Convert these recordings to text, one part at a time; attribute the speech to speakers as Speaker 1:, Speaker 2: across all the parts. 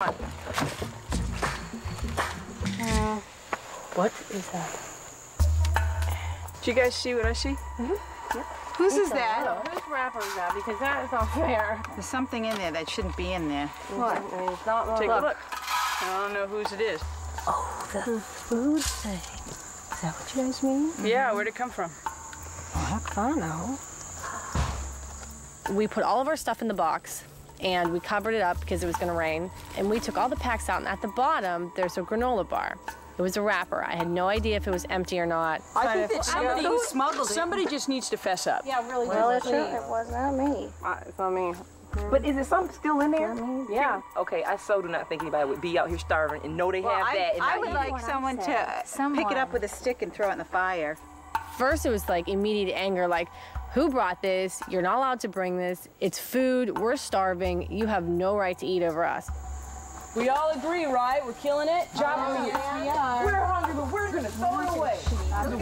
Speaker 1: Uh, what is that?
Speaker 2: Do you guys see what I see? Mm-hmm.
Speaker 3: Whose is that?
Speaker 1: Whose wrapper is that? Because that is not fair.
Speaker 3: There's something in there that shouldn't be in there.
Speaker 1: What? Mm-hmm. It's not my
Speaker 2: Take a look. I don't know whose it is.
Speaker 1: Oh, the food thing. Is that what you guys mean? Mm-hmm.
Speaker 2: Yeah, where'd it come from?
Speaker 1: I don't know.
Speaker 4: We put all of our stuff in the box and we covered it up because it was going to rain. And we took all the packs out, and at the bottom, there's a granola bar. It was a wrapper. I had no idea if it was empty or not.
Speaker 2: I think that
Speaker 3: somebody
Speaker 2: somebody,
Speaker 3: smuggled it.
Speaker 2: somebody just needs to fess up.
Speaker 4: Yeah, really.
Speaker 1: Well, it's not, it was not me.
Speaker 5: Uh, it's on me. But is there something still in there?
Speaker 1: Yeah.
Speaker 5: Okay, I so do not think anybody would be out here starving and know they have
Speaker 3: I,
Speaker 5: that. And
Speaker 3: I would like someone to pick it up with a stick and throw it in the fire.
Speaker 4: First, it was like immediate anger, like, who brought this? You're not allowed to bring this. It's food. We're starving. You have no right to eat over us.
Speaker 2: We all agree, right? We're killing it? Job
Speaker 5: We're hungry, but we're gonna throw it away.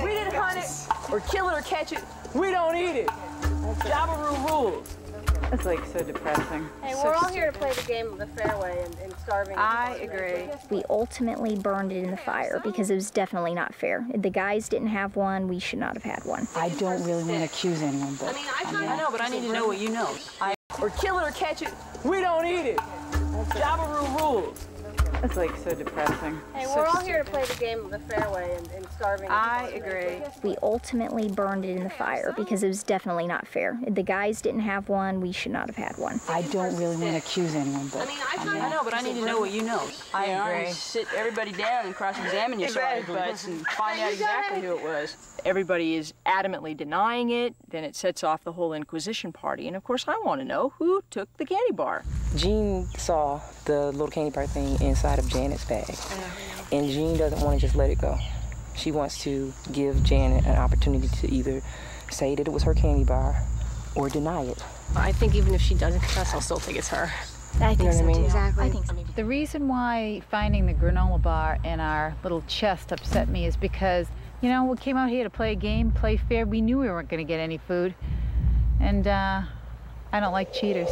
Speaker 5: We didn't hunt it, or kill it, or catch it,
Speaker 2: We don't eat it. Jaburu rules.
Speaker 3: It's like so depressing.
Speaker 4: Hey, we're all here to play the game of the fairway and, and starving.
Speaker 3: I agree.
Speaker 6: We ultimately burned it in the fire because it was definitely not fair. The guys didn't have one, we should not have had one.
Speaker 7: I don't really want to accuse anyone, but
Speaker 5: I mean, I, I, know, but I need to know what you know.
Speaker 2: Or kill it or catch it. We don't eat it. Jaburu rules.
Speaker 3: It's like so depressing.
Speaker 4: Hey, we're all here to play the game of the fairway and, and starving.
Speaker 3: I agree.
Speaker 6: We ultimately burned it in the fire because it was definitely not fair. The guys didn't have one, we should not have had one.
Speaker 7: I don't really want to accuse anyone, but
Speaker 5: I mean, I know, but I need to know what you know.
Speaker 3: I
Speaker 2: You
Speaker 3: agree.
Speaker 2: and sit everybody down and cross-examine your sorry butts and find out exactly who it was. Everybody is adamantly denying it, then it sets off the whole Inquisition party. And of course, I want to know who took the candy bar.
Speaker 5: Jeanne saw the little candy bar thing inside of Janet's bag. And Jeanne doesn't want to just let it go. She wants to give Janet an opportunity to either say that it was her candy bar or deny it.
Speaker 4: I think even if she doesn't confess, I'll still think it's her.
Speaker 6: I think
Speaker 4: so, too.
Speaker 6: Exactly. I think so.
Speaker 8: The reason why finding the granola bar in our little chest upset me is because, you know, we came out here to play a game, play fair. We knew we weren't going to get any food. And uh, I don't like cheaters.